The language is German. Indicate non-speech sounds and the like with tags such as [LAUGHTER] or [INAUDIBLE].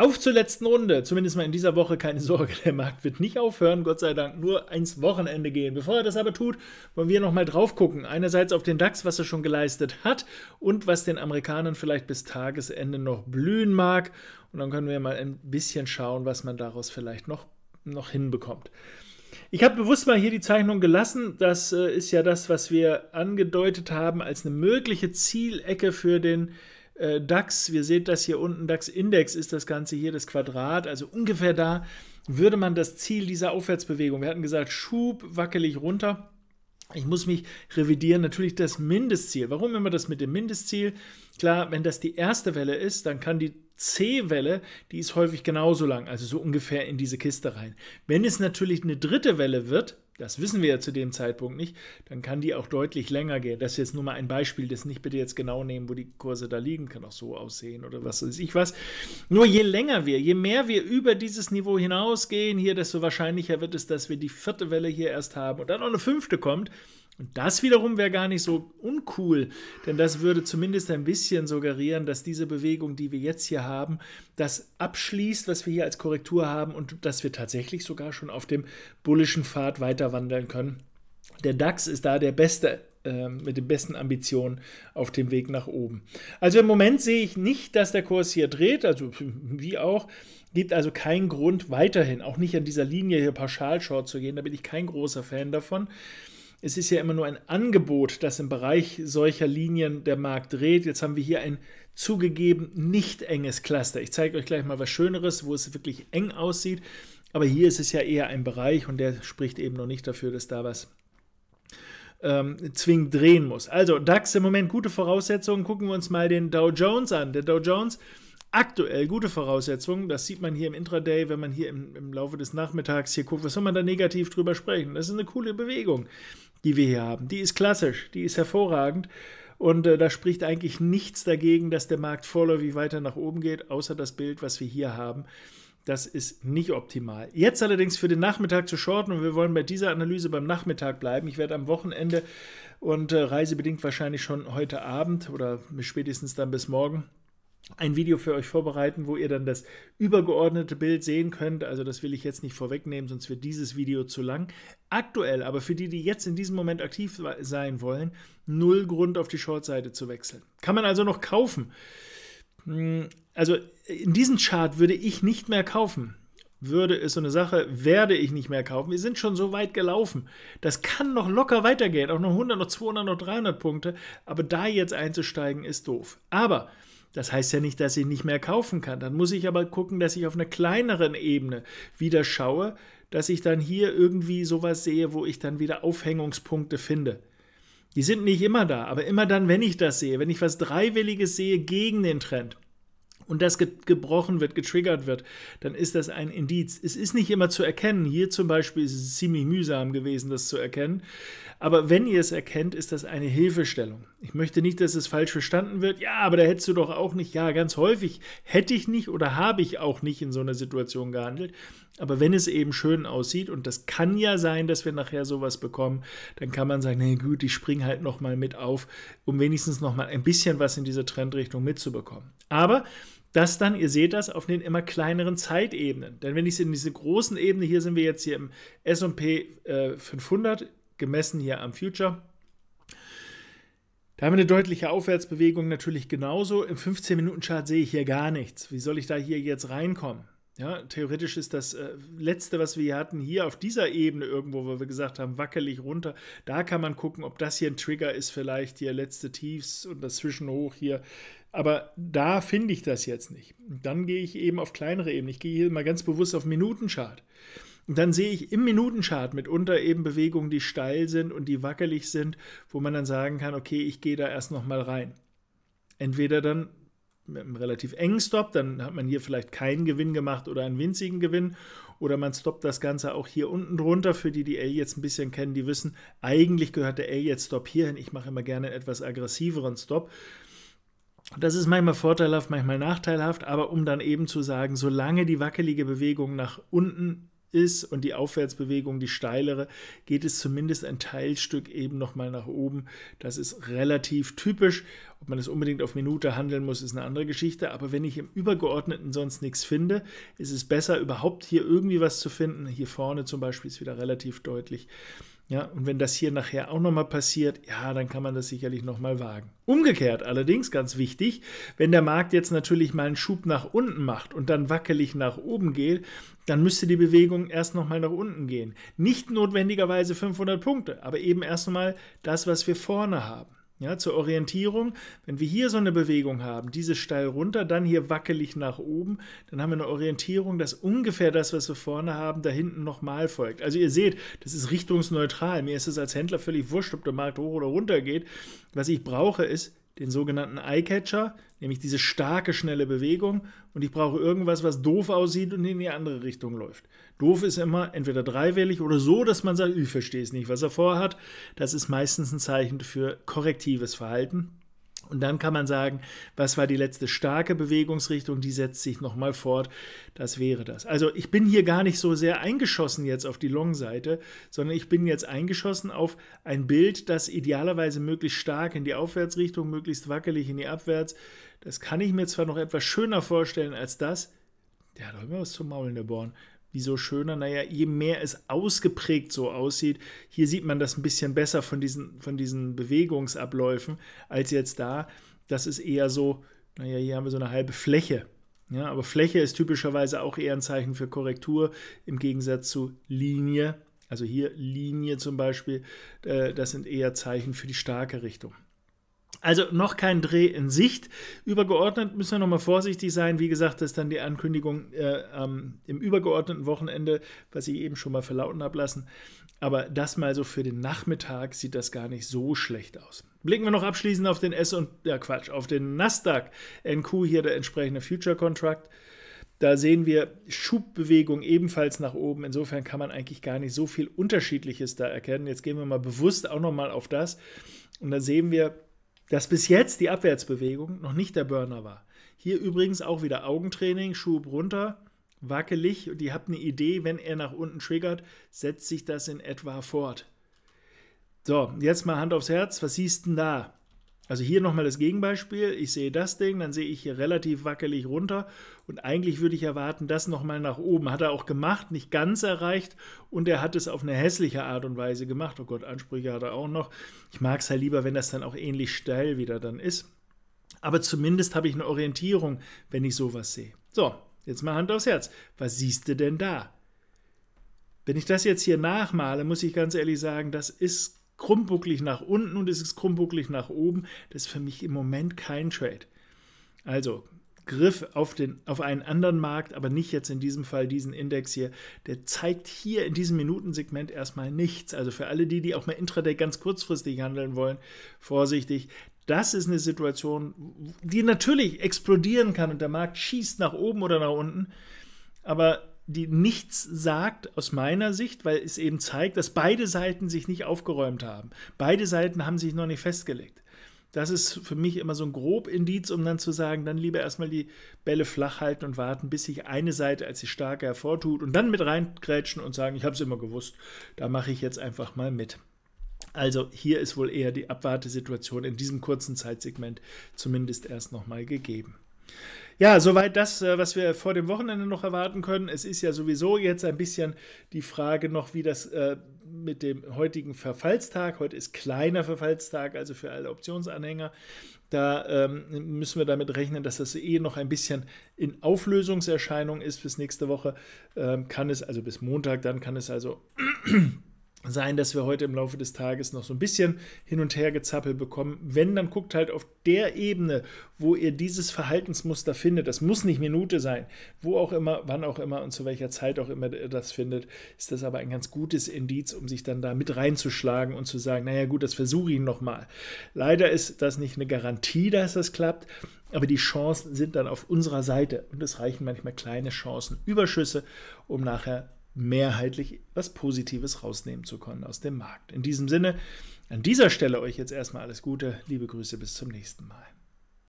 Auf zur letzten Runde, zumindest mal in dieser Woche, keine Sorge, der Markt wird nicht aufhören, Gott sei Dank, nur ins Wochenende gehen. Bevor er das aber tut, wollen wir nochmal drauf gucken. Einerseits auf den DAX, was er schon geleistet hat und was den Amerikanern vielleicht bis Tagesende noch blühen mag. Und dann können wir mal ein bisschen schauen, was man daraus vielleicht noch, noch hinbekommt. Ich habe bewusst mal hier die Zeichnung gelassen. Das äh, ist ja das, was wir angedeutet haben als eine mögliche Zielecke für den äh, DAX, wir seht das hier unten, DAX-Index ist das Ganze hier, das Quadrat, also ungefähr da würde man das Ziel dieser Aufwärtsbewegung, wir hatten gesagt, Schub wackelig runter, ich muss mich revidieren, natürlich das Mindestziel. Warum immer das mit dem Mindestziel? Klar, wenn das die erste Welle ist, dann kann die C-Welle, die ist häufig genauso lang, also so ungefähr in diese Kiste rein. Wenn es natürlich eine dritte Welle wird, das wissen wir ja zu dem Zeitpunkt nicht, dann kann die auch deutlich länger gehen. Das ist jetzt nur mal ein Beispiel, das nicht bitte jetzt genau nehmen, wo die Kurse da liegen, kann auch so aussehen oder was weiß ich was. Nur je länger wir, je mehr wir über dieses Niveau hinausgehen, hier, desto wahrscheinlicher wird es, dass wir die vierte Welle hier erst haben und dann noch eine fünfte kommt. Und das wiederum wäre gar nicht so uncool, denn das würde zumindest ein bisschen suggerieren, dass diese Bewegung, die wir jetzt hier haben, das abschließt, was wir hier als Korrektur haben und dass wir tatsächlich sogar schon auf dem bullischen Pfad weiter wandeln können. Der DAX ist da der beste äh, mit den besten Ambitionen auf dem Weg nach oben. Also im Moment sehe ich nicht, dass der Kurs hier dreht, also [LAUGHS] wie auch, gibt also keinen Grund weiterhin, auch nicht an dieser Linie hier pauschal short zu gehen, da bin ich kein großer Fan davon es ist ja immer nur ein Angebot, das im Bereich solcher Linien der Markt dreht. Jetzt haben wir hier ein zugegeben nicht enges Cluster. Ich zeige euch gleich mal was Schöneres, wo es wirklich eng aussieht. Aber hier ist es ja eher ein Bereich und der spricht eben noch nicht dafür, dass da was ähm, zwingend drehen muss. Also DAX im Moment gute Voraussetzungen. Gucken wir uns mal den Dow Jones an. Der Dow Jones aktuell gute Voraussetzungen. Das sieht man hier im Intraday, wenn man hier im, im Laufe des Nachmittags hier guckt. Was soll man da negativ drüber sprechen? Das ist eine coole Bewegung die wir hier haben. Die ist klassisch, die ist hervorragend. Und äh, da spricht eigentlich nichts dagegen, dass der Markt vorläufig weiter nach oben geht, außer das Bild, was wir hier haben. Das ist nicht optimal. Jetzt allerdings für den Nachmittag zu shorten und wir wollen bei dieser Analyse beim Nachmittag bleiben. Ich werde am Wochenende und äh, reisebedingt wahrscheinlich schon heute Abend oder spätestens dann bis morgen ein Video für euch vorbereiten, wo ihr dann das übergeordnete Bild sehen könnt. Also das will ich jetzt nicht vorwegnehmen, sonst wird dieses Video zu lang. Aktuell, aber für die, die jetzt in diesem Moment aktiv sein wollen, null Grund auf die Shortseite zu wechseln. Kann man also noch kaufen. Hm, also in diesem Chart würde ich nicht mehr kaufen. Würde ist so eine Sache, werde ich nicht mehr kaufen. Wir sind schon so weit gelaufen. Das kann noch locker weitergehen, auch noch 100, noch 200, noch 300 Punkte. Aber da jetzt einzusteigen ist doof. Aber das heißt ja nicht, dass ich nicht mehr kaufen kann. Dann muss ich aber gucken, dass ich auf einer kleineren Ebene wieder schaue, dass ich dann hier irgendwie sowas sehe, wo ich dann wieder Aufhängungspunkte finde. Die sind nicht immer da, aber immer dann, wenn ich das sehe, wenn ich was Dreiwilliges sehe gegen den Trend, und das ge gebrochen wird, getriggert wird, dann ist das ein Indiz. Es ist nicht immer zu erkennen. Hier zum Beispiel ist es ziemlich mühsam gewesen, das zu erkennen. Aber wenn ihr es erkennt, ist das eine Hilfestellung. Ich möchte nicht, dass es falsch verstanden wird. Ja, aber da hättest du doch auch nicht. Ja, ganz häufig hätte ich nicht oder habe ich auch nicht in so einer Situation gehandelt. Aber wenn es eben schön aussieht, und das kann ja sein, dass wir nachher sowas bekommen, dann kann man sagen, na gut, ich springe halt nochmal mit auf, um wenigstens nochmal ein bisschen was in dieser Trendrichtung mitzubekommen. Aber das dann, ihr seht das, auf den immer kleineren Zeitebenen. Denn wenn ich es in diese großen Ebene, hier sind wir jetzt hier im S&P äh, 500, gemessen hier am Future, da haben wir eine deutliche Aufwärtsbewegung natürlich genauso. Im 15-Minuten-Chart sehe ich hier gar nichts. Wie soll ich da hier jetzt reinkommen? Ja, theoretisch ist das äh, letzte, was wir hier hatten, hier auf dieser Ebene irgendwo, wo wir gesagt haben, wackelig runter. Da kann man gucken, ob das hier ein Trigger ist, vielleicht hier letzte Tiefs und das Zwischenhoch hier. Aber da finde ich das jetzt nicht. Dann gehe ich eben auf kleinere Ebenen. Ich gehe hier mal ganz bewusst auf Minutenchart. Und dann sehe ich im Minutenchart mitunter eben Bewegungen, die steil sind und die wackelig sind, wo man dann sagen kann, okay, ich gehe da erst noch mal rein. Entweder dann mit einem relativ engen Stop, dann hat man hier vielleicht keinen Gewinn gemacht oder einen winzigen Gewinn. Oder man stoppt das Ganze auch hier unten drunter. Für die, die L jetzt ein bisschen kennen, die wissen, eigentlich gehört der L jetzt Stop hierhin. Ich mache immer gerne einen etwas aggressiveren Stop. Das ist manchmal vorteilhaft, manchmal nachteilhaft, aber um dann eben zu sagen, solange die wackelige Bewegung nach unten ist und die Aufwärtsbewegung, die steilere, geht es zumindest ein Teilstück eben nochmal nach oben. Das ist relativ typisch. Ob man es unbedingt auf Minute handeln muss, ist eine andere Geschichte. Aber wenn ich im Übergeordneten sonst nichts finde, ist es besser, überhaupt hier irgendwie was zu finden. Hier vorne zum Beispiel ist wieder relativ deutlich. Ja, und wenn das hier nachher auch nochmal passiert, ja, dann kann man das sicherlich nochmal wagen. Umgekehrt allerdings, ganz wichtig, wenn der Markt jetzt natürlich mal einen Schub nach unten macht und dann wackelig nach oben geht, dann müsste die Bewegung erst nochmal nach unten gehen. Nicht notwendigerweise 500 Punkte, aber eben erst nochmal das, was wir vorne haben. Ja, zur Orientierung, wenn wir hier so eine Bewegung haben, diese steil runter, dann hier wackelig nach oben, dann haben wir eine Orientierung, dass ungefähr das, was wir vorne haben, da hinten nochmal folgt. Also ihr seht, das ist richtungsneutral. Mir ist es als Händler völlig wurscht, ob der Markt hoch oder runter geht. Was ich brauche, ist den sogenannten Eye-Catcher, nämlich diese starke, schnelle Bewegung. Und ich brauche irgendwas, was doof aussieht und in die andere Richtung läuft. Doof ist immer entweder dreiwellig oder so, dass man sagt, ich verstehe es nicht, was er vorhat. Das ist meistens ein Zeichen für korrektives Verhalten. Und dann kann man sagen, was war die letzte starke Bewegungsrichtung, die setzt sich nochmal fort. Das wäre das. Also ich bin hier gar nicht so sehr eingeschossen jetzt auf die Long-Seite, sondern ich bin jetzt eingeschossen auf ein Bild, das idealerweise möglichst stark in die Aufwärtsrichtung, möglichst wackelig in die Abwärts. Das kann ich mir zwar noch etwas schöner vorstellen als das. Der hat auch immer was zum Maulen, der Born. Wieso schöner? Naja, je mehr es ausgeprägt so aussieht, hier sieht man das ein bisschen besser von diesen, von diesen Bewegungsabläufen als jetzt da. Das ist eher so, naja, hier haben wir so eine halbe Fläche. Ja, aber Fläche ist typischerweise auch eher ein Zeichen für Korrektur im Gegensatz zu Linie. Also hier Linie zum Beispiel, äh, das sind eher Zeichen für die starke Richtung. Also noch kein Dreh in Sicht. Übergeordnet müssen wir nochmal vorsichtig sein. Wie gesagt, das ist dann die Ankündigung äh, ähm, im übergeordneten Wochenende, was ich eben schon mal verlauten habe lassen. Aber das mal so für den Nachmittag sieht das gar nicht so schlecht aus. Blicken wir noch abschließend auf den S und ja Quatsch, auf den Nasdaq NQ hier der entsprechende Future Contract. Da sehen wir Schubbewegung ebenfalls nach oben. Insofern kann man eigentlich gar nicht so viel Unterschiedliches da erkennen. Jetzt gehen wir mal bewusst auch nochmal auf das. Und da sehen wir, dass bis jetzt die Abwärtsbewegung noch nicht der Burner war. Hier übrigens auch wieder Augentraining, Schub runter, wackelig und ihr habt eine Idee, wenn er nach unten triggert, setzt sich das in etwa fort. So, jetzt mal Hand aufs Herz, was siehst du denn da? Also hier nochmal das Gegenbeispiel. Ich sehe das Ding, dann sehe ich hier relativ wackelig runter und eigentlich würde ich erwarten, das nochmal nach oben. Hat er auch gemacht, nicht ganz erreicht und er hat es auf eine hässliche Art und Weise gemacht. Oh Gott, Ansprüche hat er auch noch. Ich mag es halt lieber, wenn das dann auch ähnlich steil wieder dann ist. Aber zumindest habe ich eine Orientierung, wenn ich sowas sehe. So, jetzt mal Hand aufs Herz. Was siehst du denn da? Wenn ich das jetzt hier nachmale, muss ich ganz ehrlich sagen, das ist krummbucklig nach unten und es ist krummbucklig nach oben. Das ist für mich im Moment kein Trade. Also Griff auf, den, auf einen anderen Markt, aber nicht jetzt in diesem Fall diesen Index hier. Der zeigt hier in diesem Minutensegment erstmal nichts. Also für alle die, die auch mal Intraday ganz kurzfristig handeln wollen, vorsichtig. Das ist eine Situation, die natürlich explodieren kann und der Markt schießt nach oben oder nach unten. Aber die nichts sagt aus meiner Sicht, weil es eben zeigt, dass beide Seiten sich nicht aufgeräumt haben. Beide Seiten haben sich noch nicht festgelegt. Das ist für mich immer so ein grob Indiz, um dann zu sagen, dann lieber erstmal die Bälle flach halten und warten, bis sich eine Seite als die starke hervortut und dann mit reingrätschen und sagen, ich habe es immer gewusst, da mache ich jetzt einfach mal mit. Also hier ist wohl eher die Abwartesituation in diesem kurzen Zeitsegment zumindest erst nochmal gegeben. Ja, soweit das, äh, was wir vor dem Wochenende noch erwarten können. Es ist ja sowieso jetzt ein bisschen die Frage noch, wie das äh, mit dem heutigen Verfallstag, heute ist kleiner Verfallstag, also für alle Optionsanhänger, da ähm, müssen wir damit rechnen, dass das eh noch ein bisschen in Auflösungserscheinung ist. Bis nächste Woche ähm, kann es, also bis Montag, dann kann es also sein, dass wir heute im Laufe des Tages noch so ein bisschen hin und her gezappelt bekommen. Wenn, dann guckt halt auf der Ebene, wo ihr dieses Verhaltensmuster findet. Das muss nicht Minute sein, wo auch immer, wann auch immer und zu welcher Zeit auch immer ihr das findet, ist das aber ein ganz gutes Indiz, um sich dann da mit reinzuschlagen und zu sagen, naja gut, das versuche ich nochmal. Leider ist das nicht eine Garantie, dass das klappt, aber die Chancen sind dann auf unserer Seite und es reichen manchmal kleine Chancen, Überschüsse, um nachher mehrheitlich was Positives rausnehmen zu können aus dem Markt. In diesem Sinne, an dieser Stelle euch jetzt erstmal alles Gute, liebe Grüße, bis zum nächsten Mal.